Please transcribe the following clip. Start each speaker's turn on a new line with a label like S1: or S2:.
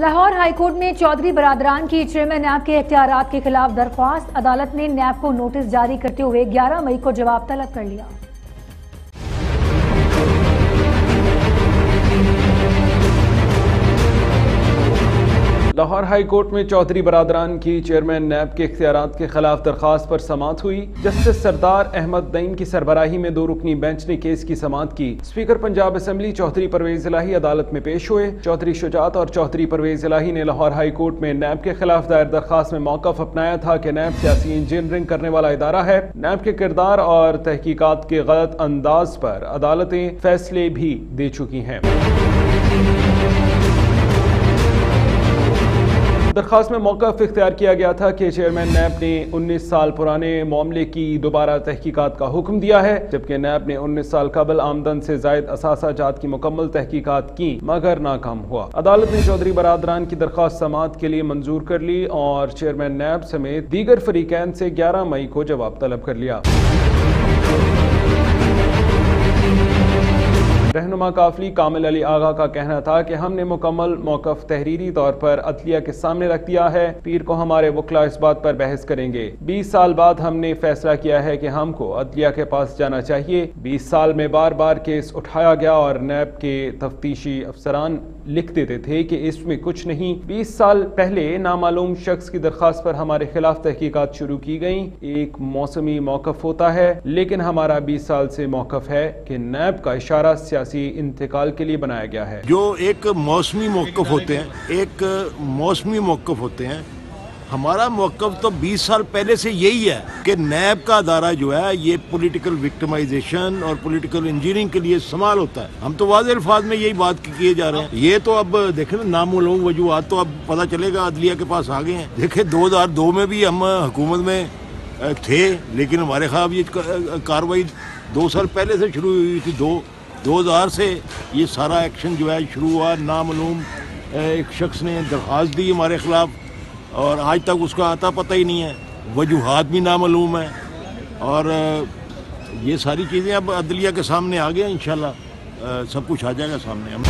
S1: Lahore high court में चौधरी बरादरान की chairman नैब के अख्तियार के खिलाफ दरख्वास्त। अदालत ने नैब को नोटिस जारी करते हुए 11 मई को जवाब तलब कर लिया।
S2: लाहौर हाई कोर्ट में चौधरी बरादरान की चेयरमैन नैब के इख्तियार के खिलाफ दरखास्त पर समात हुई। जस्टिस सरदार अहमद दईन की सरबराही में दो रुकनी बेंच ने केस की समात की। स्पीकर पंजाब असम्बली चौधरी परवेज इलाही अदालत में पेश हुए। चौधरी शुजात और चौधरी परवेज इलाही ने लाहौर हाई कोर्ट में नैब के खिलाफ दायर दरखास्त में मौकफ अपनाया था की नैब सियासी इंजीनियरिंग करने वाला इदारा है। नैब के किरदार और तहकीकत के गलत अंदाज पर अदालतें फैसले भी दे चुकी हैं। दरखास्त में मौका इख्तियार किया गया था कि चेयरमैन नैब ने 19 साल पुराने मामले की दोबारा तहकीकात का हुक्म दिया है, जबकि नैब ने 19 साल कबल आमदन से जायद असासा जात की मुकम्मल तहकीकात की मगर नाकाम हुआ। अदालत ने चौधरी बरदरान की दरख्वास्त समात के लिए मंजूर कर ली और चेयरमैन नैब समेत दीगर फरीकैन से ग्यारह मई को जवाब तलब कर लिया। रहनुमा काफली कामिल अली आगा का कहना था कि हमने मुकम्मल मौकफ तहरीरी तौर पर अदलिया के सामने रख दिया है। पीर को हमारे वकला इस बात पर बहस करेंगे। बीस साल बाद हमने फैसला किया है कि हमको अदलिया के पास जाना चाहिए। बीस साल में बार बार केस उठाया गया और नैब के तफ्तीशी अफसरान लिख देते थे कि इसमें कुछ नहीं। बीस साल पहले नामालूम शख्स की दरखास्त पर हमारे खिलाफ तहकीकात शुरू की गई। एक मौसमी मौकफ होता है, लेकिन हमारा बीस साल से मौकफ है कि नैब का इशारा सियासी इंतकाल के लिए बनाया गया है।
S3: जो एक मौसमी मौकफ होते हैं, एक मौसमी मौकफ होते हैं, हमारा मौकफ तो 20 साल पहले से यही है कि नैब का अदारा जो है, ये पॉलिटिकल विक्टिमाइजेशन और पॉलिटिकल इंजीनियरिंग के लिए इस्तेमाल होता है। हम तो वाज अल्फाज में यही बात किए जा रहे हैं। ये तो अब देखे ना नामूलूम वजूहत तो अब पता चलेगा, अदलिया के पास आ गए हैं। देखे, दो में भी हम हुकूमत में थे, लेकिन हमारे खिलाफ ये कार्रवाई दो साल पहले से शुरू हुई थी, दो 2000 से ये सारा एक्शन जो है शुरू हुआ नामूम एक शख्स ने दरख्वास्त दी हमारे खिलाफ, और आज तक उसका आता पता ही नहीं है। वजूहत भी नामूम है। और ये सारी चीज़ें अब अदलिया के सामने आ गया इन सब कुछ आ जाएगा सामने। हम